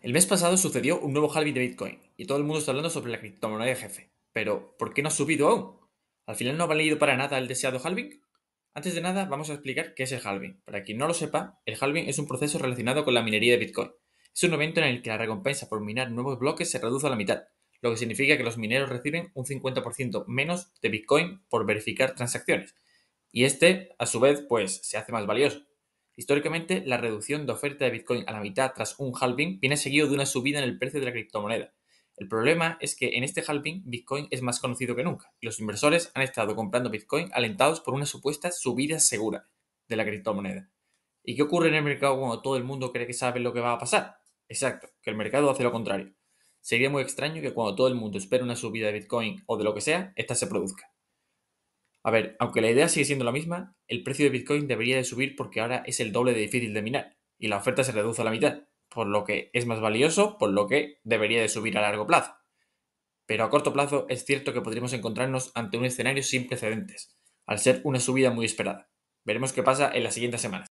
El mes pasado sucedió un nuevo halving de Bitcoin y todo el mundo está hablando sobre la criptomoneda jefe. Pero, ¿por qué no ha subido aún? ¿Al final no ha valido para nada el deseado halving? Antes de nada, vamos a explicar qué es el halving. Para quien no lo sepa, el halving es un proceso relacionado con la minería de Bitcoin. Es un evento en el que la recompensa por minar nuevos bloques se reduce a la mitad, lo que significa que los mineros reciben un 50% menos de Bitcoin por verificar transacciones. Y este, a su vez, pues se hace más valioso. Históricamente, la reducción de oferta de Bitcoin a la mitad tras un halving viene seguido de una subida en el precio de la criptomoneda. El problema es que en este halving Bitcoin es más conocido que nunca y los inversores han estado comprando Bitcoin alentados por una supuesta subida segura de la criptomoneda. ¿Y qué ocurre en el mercado cuando todo el mundo cree que sabe lo que va a pasar? Exacto, que el mercado hace lo contrario. Sería muy extraño que cuando todo el mundo espera una subida de Bitcoin o de lo que sea, esta se produzca. A ver, aunque la idea sigue siendo la misma, el precio de Bitcoin debería de subir porque ahora es el doble de difícil de minar y la oferta se reduce a la mitad, por lo que es más valioso, por lo que debería de subir a largo plazo. Pero a corto plazo es cierto que podríamos encontrarnos ante un escenario sin precedentes, al ser una subida muy esperada. Veremos qué pasa en las siguientes semanas.